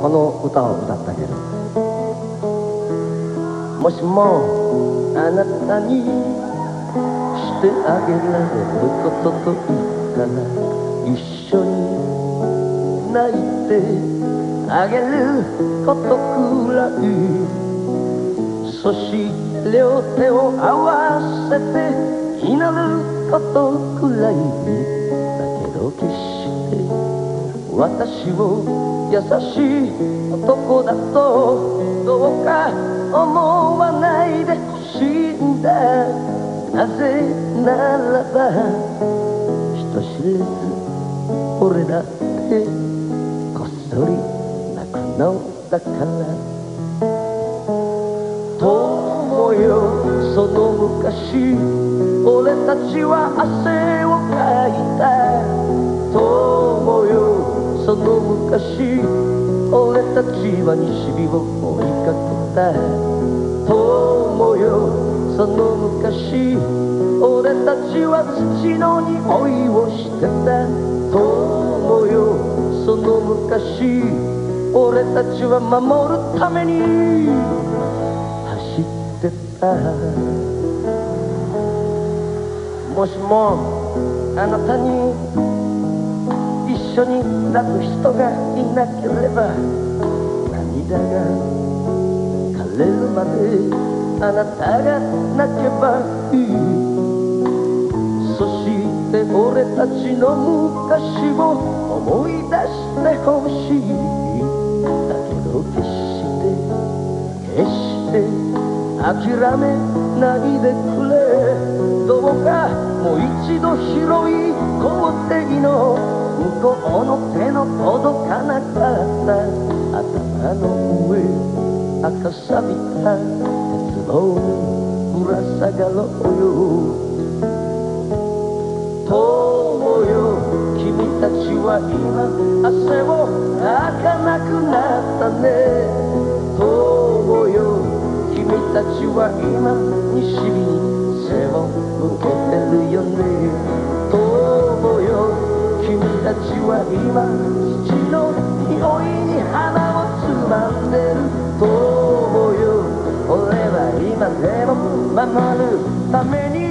この歌を歌ってあげる。もしもあなたにしてあげられることと言ったら一緒に泣いてあげることくらい。そして両手を合わせて祈ることくらい。私を優しい男だとどうか思わないでほしいんだなぜならば人知れず俺だってこっそり泣くのだから友よその昔俺たちは汗をかいた。友よその昔俺たちは西日を追いかけた友よその昔俺たちは土の匂いをしてた。友よその昔。俺たちは守るために。走ってた。もしもあなたに緒に泣く人がいなければ涙が枯れるまであなたが泣けばいいそして俺たちの昔を思い出してほしい。だけど決して決して諦めないでくれ。どうかもう一度広い校庭の向こうの手の届かなかった頭の上赤さびた鉄棒にぶら下がろうよ。友よ君たちは今汗をかかなくなったね。友よ君たちは今西日に背を向けてるよね。は今土の匂いに花をつまんでると思うよ。俺は今でも守るために